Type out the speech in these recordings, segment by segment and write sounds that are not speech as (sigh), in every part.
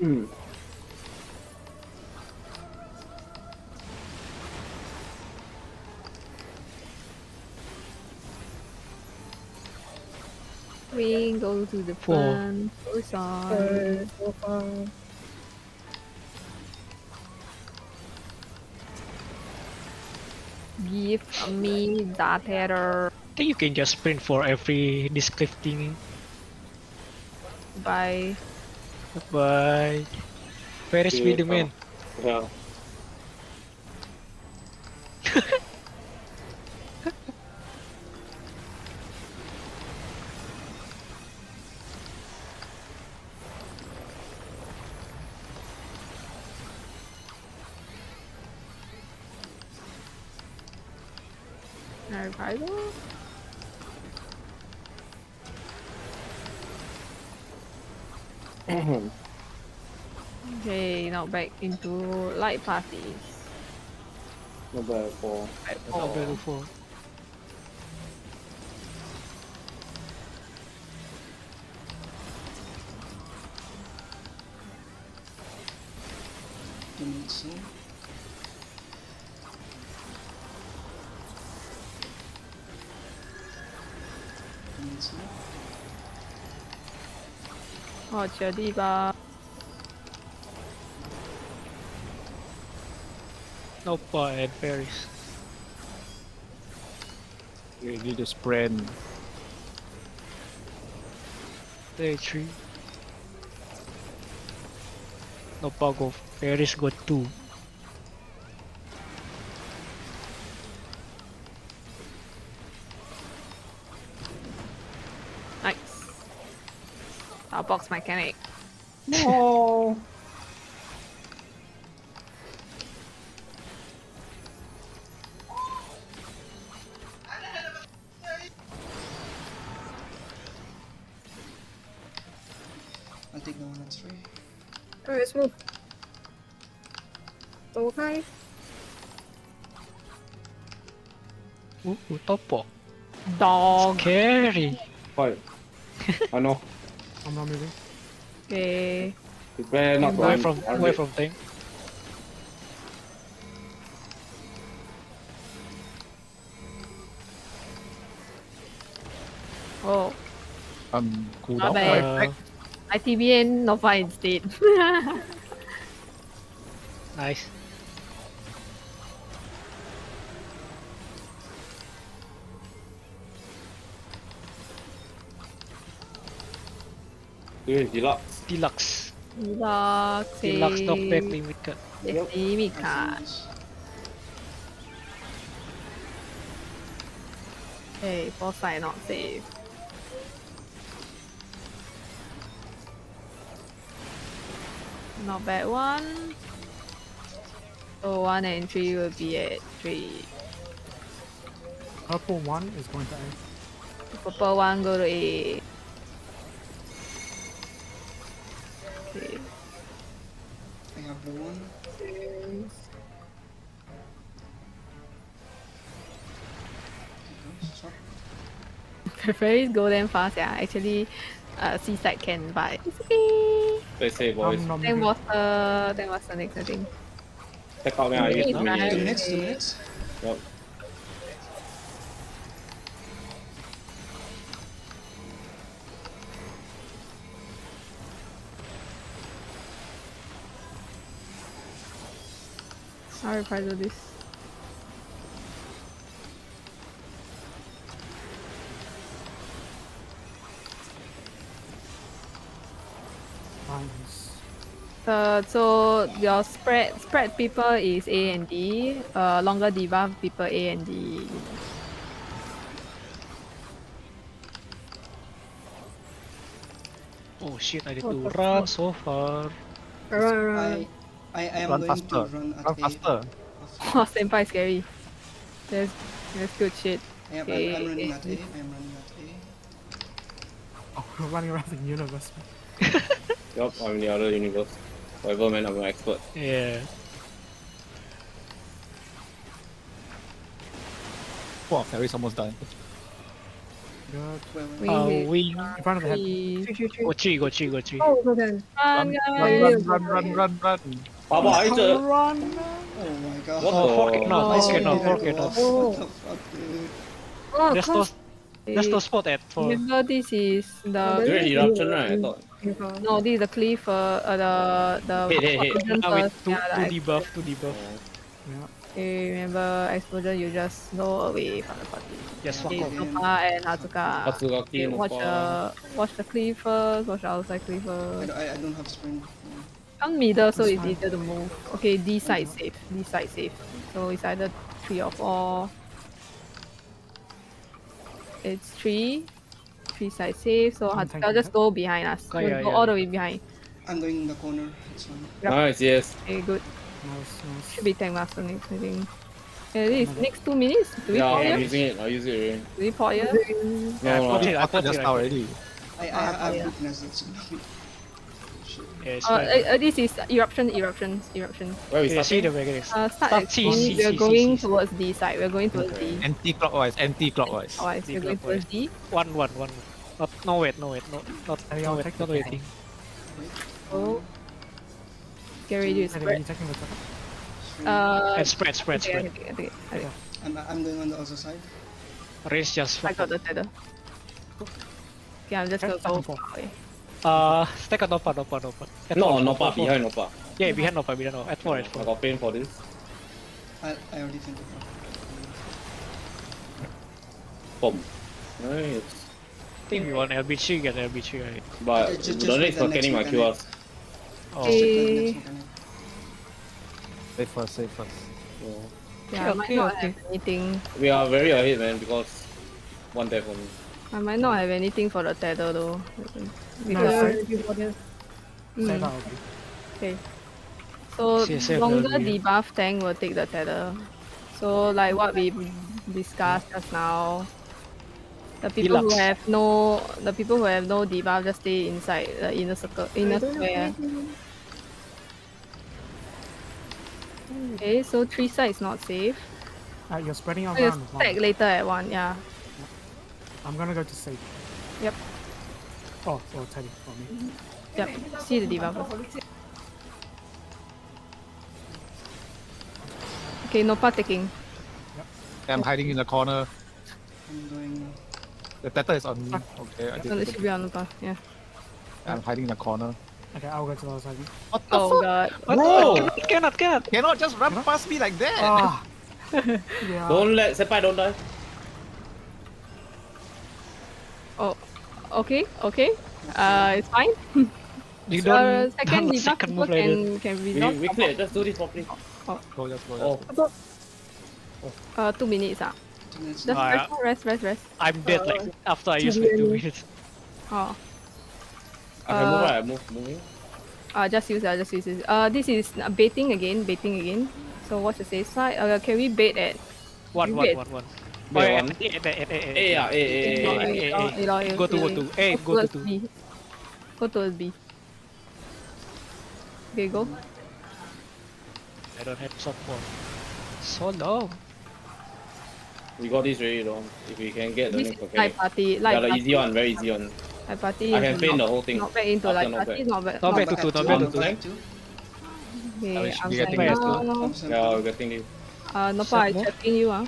Hmm. Wing, go to the Four. front. Go side. so far. Give me that header. I think you can just sprint for every cliff thingy. Bye. Bye. Very speedy man. Yeah. Reprisal? Mm-hmm. Mm-hmm. Okay, now back into light parties. Not bad for That's not bad for. Two minutes in. Watch your diva. Noppa and Paris. You need to sprint. Day three. Noppa go. Paris got two. Our box mechanic. No. I'll take the one that's free. Oh, Alright, let's move. Okay. Oh, ooh, ooh, Toppo. Dog. Scary. Fight. I know. (laughs) I'm not moving. Okay. Prepare not Away from away from thing. Oh, I'm cool Not down. bad. Uh, ITBN Nova instead. (laughs) nice. Dude, deluxe. Deluxe. Deluxe. Deluxe knockback limit cut. Let's see me I'll card. finish. Okay, foresight not safe. Not bad one. So one and three will be at three. Purple one is going to A. Purple one go to A. one. Okay, go. Stop. Go damn fast, yeah. Actually, uh, seaside can, but it's okay. They say boys. I'm not Then moving. water, then what's the next I think? Check out now. I use Two two Two minutes. minutes. minutes, two minutes. Yep. I'll reply to this. Nice. Uh, so your spread spread people is A and D. Uh, longer debuff people A and D. Oh shit, I need Oh, to run so far. Alright, I, I, I am Run going faster. to run at Run A. faster. Oh, senpai scary. That's that's good shit. I am, I'm, Okay, I'm running at A. I am running at A. Oh, we're running around the universe. (laughs) Yup, I'm in the other universe. Whatever, man, I'm an expert. Yeah. Wow, Ferry's almost done. Good. Where, We? Uh, hit. In front of the head. three. Go three, go three, go three. Oh, go then. Run, Run, guys. run, run, run, run, run. Baba, I just... Run! Oh my god. What the... Oh, it fuck, there's oh. no, there's oh, spot at for. You know this is the. Great eruption, right? I thought. No, this is the cliff. Uh, uh the the. Hey, hey, hey! Now we two, yeah, two debuff, two debuff. Yeah. Hey, remember explosion? You just go away from the party. Yes, fuck off. Nopa and Hatsuka. Hatsugaki, Nopa. Watch uh, the watch the cliff first. Watch the outside cliff first. I, I don't have spring. Come middle so it's easier to move. Okay, D side safe. D side safe. So it's either three or four. It's three. Three side safe. So I'm Hatsuka just go behind us. Oh, Go- yeah, go yeah, all the way behind. I'm going in the corner. Yep. Nice, yes. Okay, good. Nice, nice. Should be tank master next, I think. Yeah, this is next two minutes. Do we Yeah, port I'm here? using it. I use it already. Do we port here? Yeah, I No, put no. it, I put just it. now right. already. I, I, I yeah. have weakness. That's enough. Shit. Yeah, it's Uh, fine. uh, uh, this is eruption, eruption, eruption. Where we Yeah, see the mechanics. Uh, start Start at C, D. C, We're C, going C, C. towards D side. We're going towards D. Anti-clockwise, anti-clockwise. Alright, D we're going towards D. One, one, one. Not, no wait, no wait, no, not, Hey, no I'll wait, not the waiting. Oh. Get ready to Hey, are spread. you taking the top? Sprint. Uh, And spread, spread, okay, I spread. take it, I take it, I take it. I'm, I'm going on the other side. Race just I got the tether. Okay, I'm just gonna go floor. Away. Uh, stack on Noppa, Noppa, Noppa. At No, four, Noppa, four, four. behind Noppa. Yeah, behind Noppa, behind Noppa. At four, at I got pain for this. I, I already think of Boom. Nice. I think we want LB3, get LB3, right? But Okay, ju- just the wait next the next mechanic might kill mechanic. us. Oh, Just check the Eh. Save first, save first. Yeah, I might okay, not okay. have anything. We are very ahead, man, because one death only. I might not have anything for the tether though. No, Because, save, mm, okay. okay. So longer the- debuff tank will take the tether. So like what we discussed just now. The people who have no the people who have no debuff just stay inside the inner circle inner square. Okay, so three sides not safe. Uh, you're spreading out So you around. stack later at one, yeah. I'm gonna go to safe. Yep. Oh, oh, Teddy, for me. Yep. See the debuff first. Okay, Nopa taking. I'm hiding in the corner. I'm doing. The tether is on me. Okay, I So it should be on Nopa, yeah. I'm hiding in the corner. Okay, I'll go to the other side. What the Oh fuck? god. What? Whoa! Cannot, cannot, cannot. Cannot just run past me like that. Ah! (laughs) yeah. Don't let Senpai don't die. Oh, okay, okay. Uh, it's fine. You Uh, don't second have a second move like that. can, can We, resolve. we clear, just do this properly. Go, just go. Oh, Just go. Uh, two minutes ah. Two minutes. Just Ah, rest, rest, rest, rest. I'm dead like after I use like two minutes. (laughs) Oh. I move Uh, right, I move, moving. Uh, just use it, just use it. Uh, this is uh, baiting again, baiting again. So watch the safe side. Uh, can we bait at? One, You one, wait. one, one. Wait, Oh, yeah, one. eh, eh, eh, eh, Eh, yeah, eh, eh, eh, eh, eh. eh, eh, Eh, eh, eh, Go to, go to. Eh, go to towards two. B. Go towards B. Okay, go. I don't have support. So long. We got this ready though. If we can get the This next is light mechanic. party. Yeah, Light the party. easy one, very easy one. Light party. I is can paint not- the whole thing. Not back into After light not party. back. Not bad. Not bad to back two, at not two. bad to One two. time? Two. Okay, we should I'm be getting signing back to- out. I'm sorry. Yeah, we're getting this. Uh, Nopa, Set I move. checking you ah.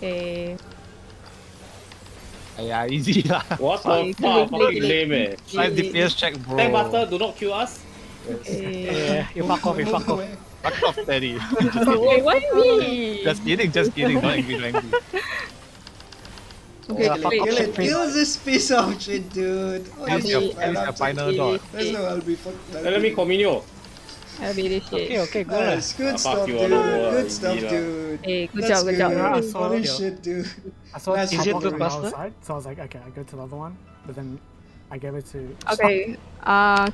Yep. Okay. Yeah, easy (laughs) lah. What the so fuck? we- Fucking lame eh. Five DPS check, bro. Tank Master, do not kill us. Okay. Yeah, you fuck off, you fuck off. Fuck off, Teddy. (laughs) Wait, why me? just kidding, just kidding. Don't angry, don't angry. Okay, Yeah, wait. fuck Kill it. Kill this piece of shit, dude. What Use the your, fuck? your final dot. There's no LB fuck. Let me communio. I'll be. Okay, okay, go lah. Nice, good stuff, dude. you all Good stuff, dude. Hey, good That's job, good job. Yeah, I saw Holy shit, dude. I saw That's it Is it on the other side, so I was like, okay, I go to the other one, but then I gave it to. Okay. Uh,